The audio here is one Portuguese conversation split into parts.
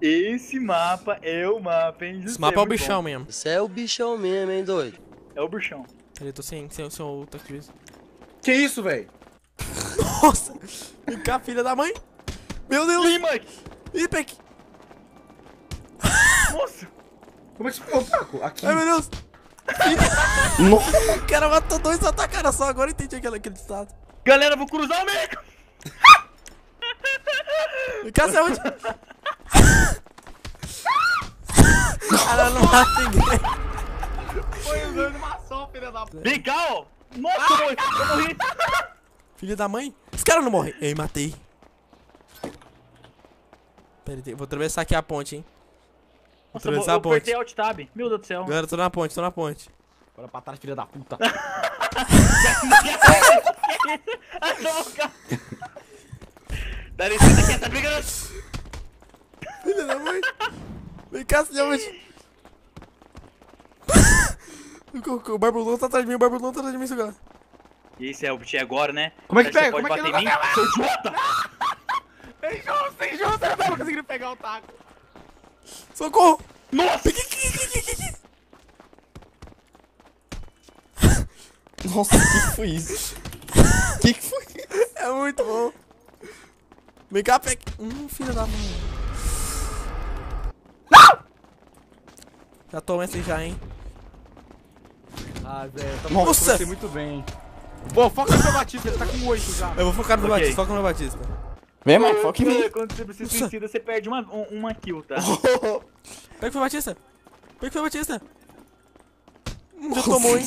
Esse mapa é o mapa, hein? Esse mapa é o bichão mesmo. Você é o bichão mesmo, hein, doido? É o bichão. Peraí, tô sem, sem o seu outro ativismo. Que isso, velho? Nossa! Vem cá, filha da mãe! Meu Deus! Ih, Mike! Ih, Peck! Nossa! Como é que você pegou o taco? Aqui. Ai, meu Deus! Nossa. O cara matou dois atacaram só, agora eu entendi aquele, aquele estado. Galera, vou cruzar o meio! Vem cá, você é onde? Cara, não mata ninguém. Foi usando animação, filha da puta. Ó! Nossa, eu morri! Eu morri! Filha da mãe? Os caras não morrem. Ei, matei. Pera aí, vou atravessar aqui a ponte, hein. Vou Nossa, eu, atravessar eu a ponte. apertei Alt Tab. Meu Deus do céu. Galera, tô na ponte, tô na ponte. Bora pra trás, filha da puta. Ah. Dá licença aqui, essa briga não... Filha da mãe. Vem cá, você é onde? O, Barbulão tá atrás de mim, o Barbulão tá atrás de mim, seu cara. E esse é o bicho agora, né? Como é que Você pega? pode Como é que em mim, seu idiota! Sem justo, sem justo, eu não tava conseguindo pegar o taco. Socorro! Nossa! Nossa, o que foi isso? O que que foi? É muito bom. Vem cá, Peck. Hum, filha da mãe. Já toma essa aí já, hein. Ah, velho, tá Nossa! comecei muito bem. Pô, foca no seu Batista, ele tá com 8 já. Eu vou focar no Ok. Batista, foca no Batista. Vem, Mike, foca em mim. Quando você se suicida, você perde uma, um- uma kill, tá? Pega foi o Batista. Pega foi o Batista. Já tomou, hein.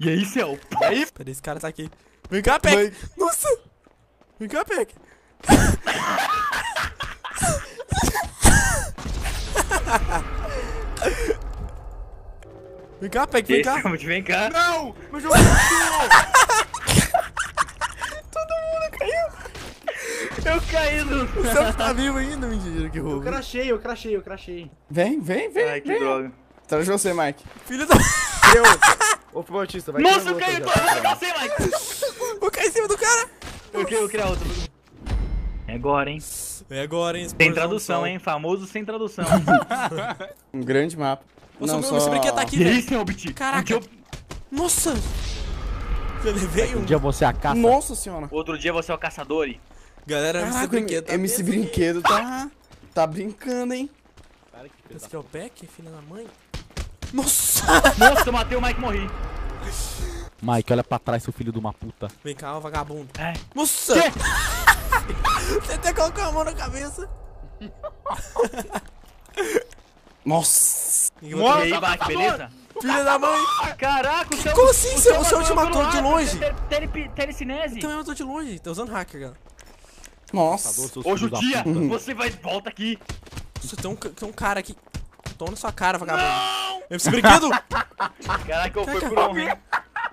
E aí, céu? Peraí, esse cara tá aqui. Vem cá, Peck. Nossa. Vem cá, Peck. Vem cá, Peck, vem cá. te vem cá. Não! Meu jogo Eu caí no... Você tá vivo ainda, mentira, que Eu roubo. crachei, eu crachei, eu crachei. Vem, vem, vem. Ai, que vem. droga. De você, Mike. Filho da... Eu. Ô, Batista, vai Nossa, eu caí, tô eu bom. passei, Mike. Vou cair em cima do cara. Eu queria, eu queria outra. É agora, hein? É agora, hein. Sem tradução, hein? Famoso sem tradução. Um grande mapa. Nossa, Não, meu, só... esse brinquedo tá aqui, e aí, velho. seu Biti? Caraca. Eu... Nossa. Eu levei um. Um dia você é a caça. Nossa senhora. Outro dia você é o caçador e... Galera, MC Caraca, Brinquedo tá MC? Brinquedo tá... Tá brincando, hein? Esse aqui é o Peck, filha da mãe. Nossa. Nossa, eu matei o Mike e morri. Mike, olha pra trás, seu filho de uma puta. Vem cá, ó, vagabundo. Ai. Nossa. Você até colocou a mão na cabeça. Nossa. Ninguém vai E aí, Mike, beleza? Filha da mãe! Caraca, o seu... Como assim? Seu- o seu te pelo matou de longe? te- tele- Telecinese. Também eu tô de longe, tá usando hacker, cara. Nossa. Hoje o dia, você vai... Volta aqui. Nossa, tem um, tem um cara aqui. Toma na sua cara, vagabundo. Não! MC Brinquedo! Caraca, eu fui por honra, hein?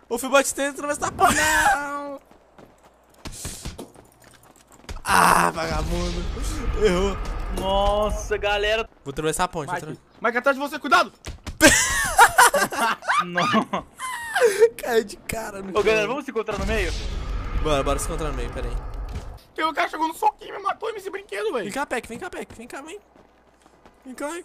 Ô, fui batendo através da porta. Não! Ah, vagabundo. Errou. Nossa, galera. Vou atravessar a ponte. vou Mike, atra- Mike, atrás de você, cuidado! Não. Cai de cara no Ô, galera, vamos se encontrar no meio? Bora, bora se encontrar no meio, pera aí. Que o cara chegou no soquinho e me matou esse brinquedo, Vem velho. cá, Peck, vem cá, Peck, vem cá, vem. Vem cá, hein.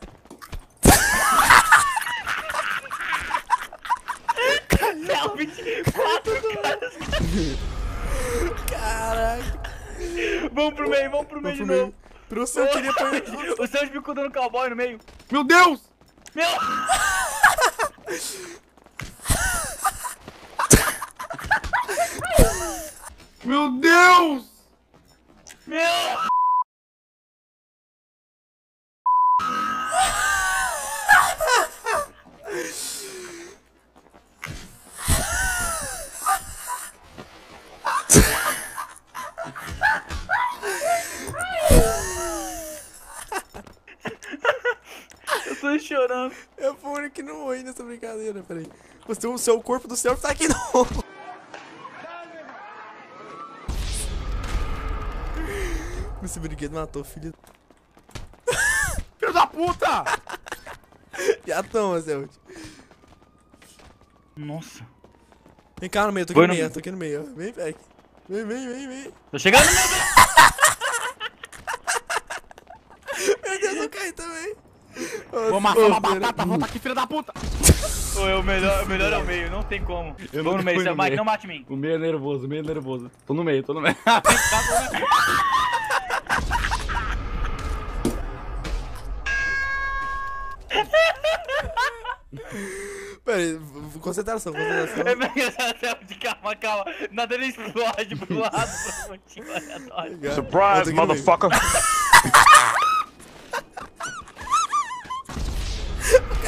Não, 24 caras. Caraca. Vamos pro meio, vamos pro meio Vamos de pro novo. meio. Seu, eu queria pôr... O Sérgio ficou dando cowboy no meio. Meu Deus! Meu! Meu Deus! Meu! Chorando. Eu fui o único que não morri nessa brincadeira, peraí. Você, o seu corpo do céu tá aqui não. Esse brinquedo matou, filho. Filho da puta! Já toma, Zé. Nossa. Vem cá no meio, tô aqui Foi no no- meio, tô aqui no meio. ó. Vem, Peck. Vem, vem, vem, vem. Tô chegando no meu. Meu Deus, o cair também. Vou amassar uma batata, volta aqui, filha da puta. Ô, é o melhor, o melhor é o meio, não tem como. Eu não no meio, no Mike, meio. não bate em mim. O meio é nervoso, o meio é nervoso. Tô no meio, tô no meio. Pera aí, concentração, concentração. É de calma, calma. Nada ele explode pro lado, pro motivo aleatório. Surprise, motherfucker.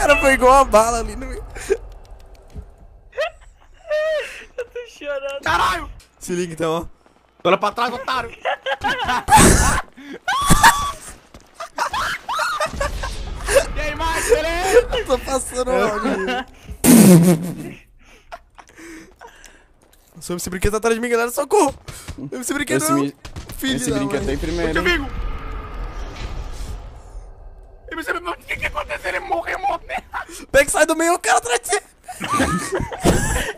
cara foi igual uma bala ali no meio. Eu tô chorando. Caralho! Se liga então, ó. Olha pra trás, otário! e aí, Mike, beleza? Eu tô passando o áudio. Sou MC Brinquedo tá atrás de mim, galera. Socorro! MC Brinquedo Esse, não. mi... Filho esse brinquedo tem primeiro. Tio hein? Sai do meio, o cara atrás de você.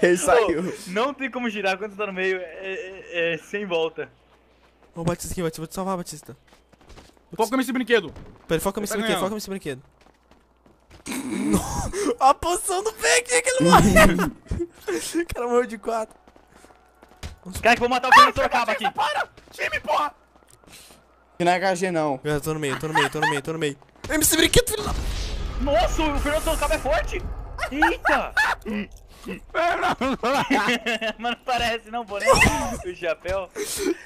Ele saiu. Não tem como girar quando você tá no meio, é, é- é sem volta. Ô, Batista aqui, Batista. Vou te salvar, Batista. Foca nesse brinquedo. Pera, foca nesse Tá brinquedo, foca nesse brinquedo. A posição do Peck, que ele morreu. o cara morreu de quatro. Cara, que vou matar o Fernando Sorocaba aqui. Para! Time, porra! Que não é HG, não. Eu tô no meio, tô no meio, tô no meio, tô no meio. MC Brinquedo, filho da... Nossa, o Fernando Sorocaba é forte. Eita! Mas não parece não, pô, nem o chapéu.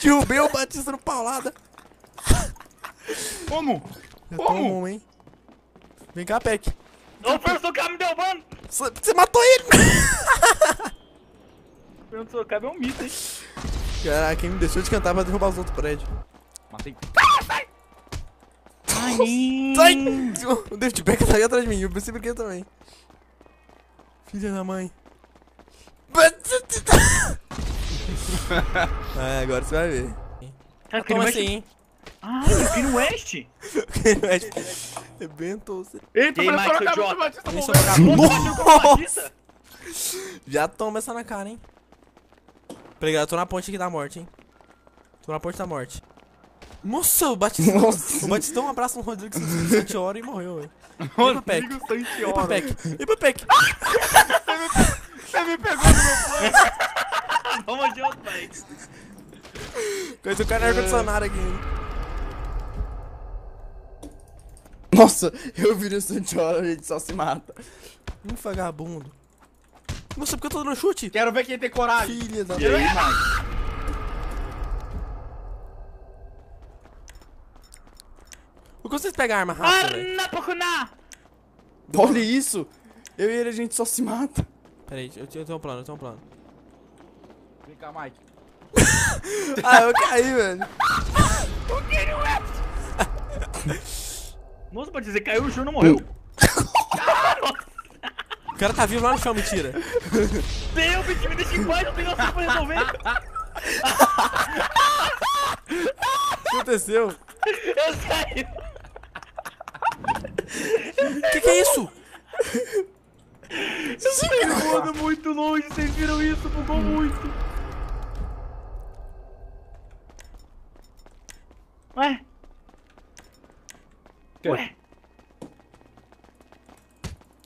Derrubei o Batista no paulada. Como? Já Como? tomou um, hein? Vem cá, Peck. Ô, o Fernando Sorocaba me derrubando. Você você matou ele. O Fernando Sorocaba é um mito, hein. Caraca, quem me deixou de cantar pra derrubar os outros prédios. Matei. Sai! O David Beck tá aí atrás de mim, eu pensei porque também. Filha da mãe. é, agora você vai ver. Cara, Toma West... assim, hein? Ah, o Kanye West. Rebentou você. Eita, E seu Sorocaba? Batista Batista. Já toma essa na cara, hein? Obrigado, tô na ponte aqui da morte, hein? Tô na ponte da morte. Nossa, o Batista. Nossa. O um abraço no Rodrigo Santioro e morreu, velho. E pro Peck? Rodrigo E pro Santioro. Peck? E pro Peck? Você me pegou no meu plano. Vamos junto, pai. Coisa o cara no ar-condicionado aqui. Nossa, eu viro o Santioro, a gente só se mata. Um vagabundo. Nossa, porque eu tô dando chute? Quero ver quem tem coragem. Filha da E aí? Por que vocês pegam a arma rápido! Olha isso. Eu e ele, a gente só se mata. Pera aí, eu, eu tenho um plano, eu tenho um plano. Vem cá, Mike. Ah, eu caí, velho. Nossa, pode dizer, caiu o Júnior não morreu. O cara tá vivo lá no chão, mentira. Meu, bicho, me deixa em paz, eu tenho noção pra resolver. O que aconteceu? Eu saí. Que que é isso? Eu voando muito longe, vocês viram isso? Bugou muito. Ué? Ué?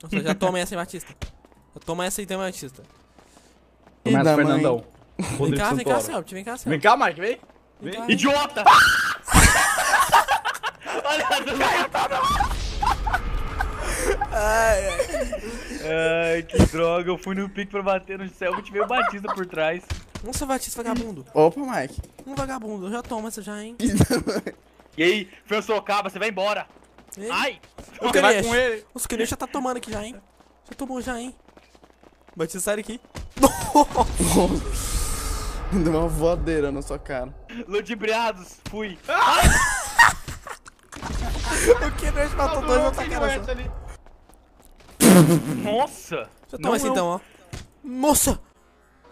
Nossa, já toma essa, hein, Batista. Já toma essa aí, tem Batista. O mãe. Fernandão. Vem cá, vem cá, Santoro. Celpt, vem cá, Vem Celpt. cá, Mike, vem. Vem Idiota! Olha, Ai, ai. Ai, que droga, eu fui no pique pra bater no céu, e veio Batista por trás. Nossa, Batista, vagabundo. Opa, Mike. Um vagabundo, eu já tomo essa já, hein. E aí, Fran Sorocaba, você vai embora. Ei, Ai! o Você vai com ele. Nossa, o já tá tomando aqui já, hein. Já tomou já, hein. Batista, sai daqui. Deu uma voadeira na sua cara. Ludibriados, fui. O Kenish matou dois outra cara. Nossa! Já toma essa eu- então, ó. Nossa!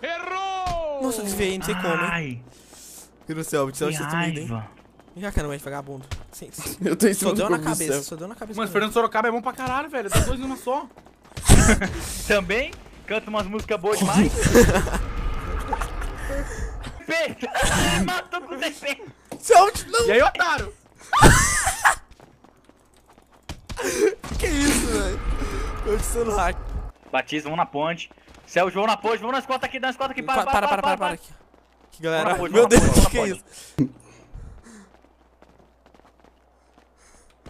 Errou! Nossa, eu desviei, não sei como, hein. Ai, Meu Deus do céu, Batista, que você sumido, hein. Vem cá, cara, vagabundo. Sim, sim. Eu tô em cima Só deu na cabeça, céu. só deu na cabeça. Mano, mesmo. Fernando Sorocaba é bom pra caralho, velho. Dá dois numa só. Também canta umas músicas boas demais. P! Matou com o TP! Celpt, não! E aí, otário? Eu sendo hack. Batista, vamos na ponte. Céu, João na ponte, vamos nas costas aqui, nas costas aqui, para, Para, para, para, para, aqui. Aqui, galera. Vamos na ponte, Meu Deus, ponte, que é isso?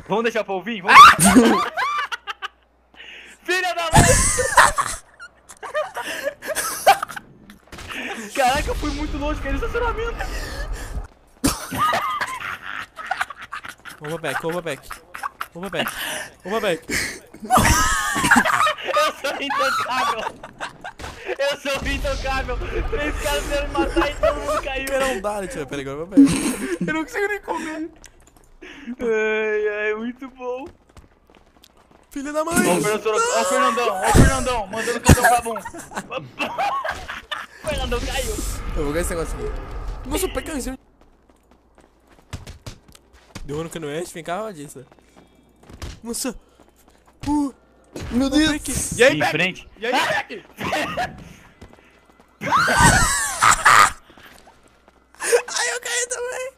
Vamos deixar o povo vir? Vamos... Filha da mãe! Caraca, eu fui muito longe, cara, estacionamento. Opa, back, opa, back. Opa, back. Eu sou intocável. Eu sou intocável. Três caras vieram me matar e todo mundo caiu. Não dá, né, tio? Pera aí, agora vai back. Eu não consigo nem comer. Ai, ai, muito bom. Filha da Ó o mãe. Fernando Sorocaba, ó o Fernandão, ó o Fernandão, mandando canção pra bom. O Fernandão caiu. Eu vou ganhar esse negócio aqui. Nossa, o pé caiu em cima. Deu que no oeste, vem cá, Batista. Nossa. Uh, Meu Deus. E aí, Em Beck? frente. E aí, Beck? ai, eu caí também.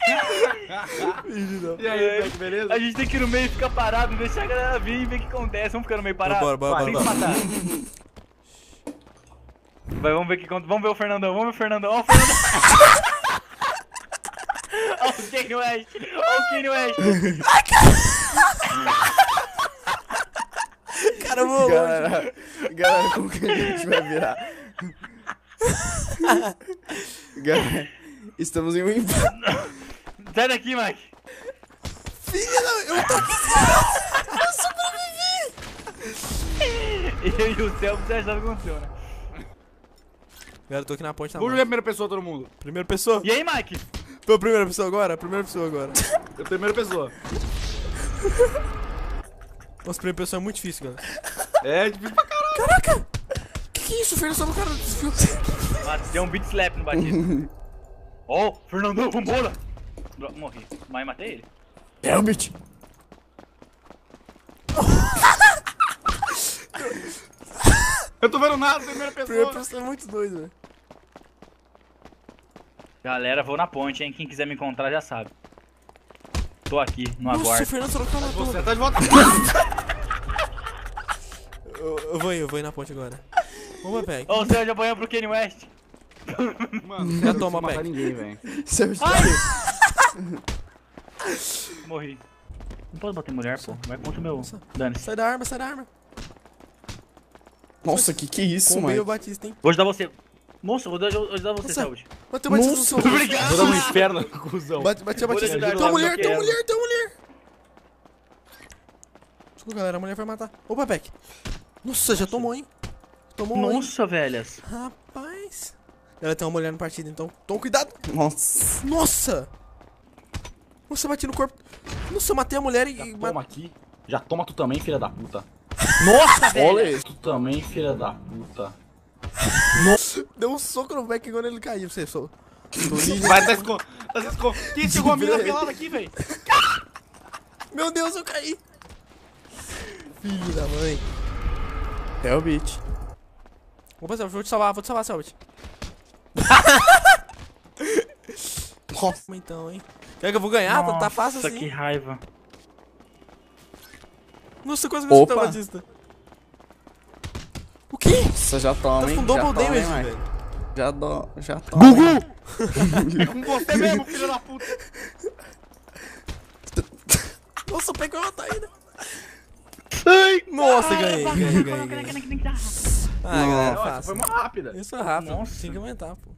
E aí, Beck, beleza? A gente tem que ir no meio e ficar parado, deixar a galera vir e ver o que acontece. Vamos ficar no meio parado? Bora, bora, bora, tem que matar. Vai, vamos ver o que acontece. Vamos ver o Fernandão, vamos ver o Fernandão. Ó o Fernandão. Ó o Kanye West. Ó o Kanye West. Eu vou longe. Galera, galera, como que a gente vai virar? Galera, estamos em um empate. Sai daqui, Mike. Filha da mãe, eu tô aqui. Eu e o Céu você achava que aconteceu, né? Galera, eu tô aqui na ponte da Vamos a primeira pessoa, todo mundo. Primeira pessoa. E aí, Mike? A primeira pessoa agora? Primeira pessoa agora. A primeira pessoa. Nossa, primeira pessoa é muito difícil, galera. É difícil pra caralho. Caraca! Que que é isso? O Fernando só no cara. Mano, deu um beat slap no Batista. Ó, oh, Fernandão, vambora! Morri. Mas matei ele. Helmet. Eu tô vendo nada, primeira pessoa. Primeira pessoa é muito doido, velho. Galera, vou na ponte, hein? Quem quiser me encontrar já sabe. Tô aqui, no Nossa, o aguardo. Fernando Sorocaba matou. Você velho. tá de volta. Eu, eu vou ir, eu vou ir na ponte agora. Vamos, Peg. Ô, você já apanhou pro Kanye West. Mano, Já não toma, matar Beck. ninguém, velho. Serve Morri. Não posso bater mulher, pô. Vai contra o meu. Dane-se. Sai da arma, sai da arma. Nossa, que que é isso, Com o meio mano? Batista, hein? Vou ajudar você. Moça, vou dar- vou ajudar você, saúde. Bateu o Batista no. Obrigado. Vou dar um inferno, cuzão. Bate, bateu o Batista. Tem uma mulher, tem uma mulher, tem uma mulher. Desculpa, galera, a mulher vai matar. Opa, Peck. Nossa, já tomou, hein? Tomou, hein? Nossa, velhas. Rapaz. Ela tem uma mulher no partido, então. Toma cuidado. Nossa. Nossa. Nossa, eu bati no corpo. Nossa, eu matei a mulher e... ma- Toma aqui. Já toma tu também, filha da puta. Nossa, velho. Olha Tu também, filha da puta. Deu um soco no Beck quando ele caiu. Você só... Vai, tá escondido. Tá escondido. Quem chegou a mina pelada aqui, velho? Meu Deus, eu caí. Filho da mãe. Helmet. Opa, Selbit, vou te salvar, vou te salvar, Selbit. Nossa. Então, hein. Quer que eu vou ganhar? Tá- tá fácil Nossa, assim. que raiva. Nossa, quase que eu o Batista. O quê? Nossa, já toma, Tá hein? com Já double damage, velho. Já dó, já toma. Gugu! É com você mesmo, filho da puta. Nossa, o Peck vai matar ainda. Ai, nossa, ganhei, ganhei, ganhei, ganhei. Ah, galera, Nossa, fácil. foi uma rápida. Isso é rápido. Nossa. Tinha que aumentar, pô.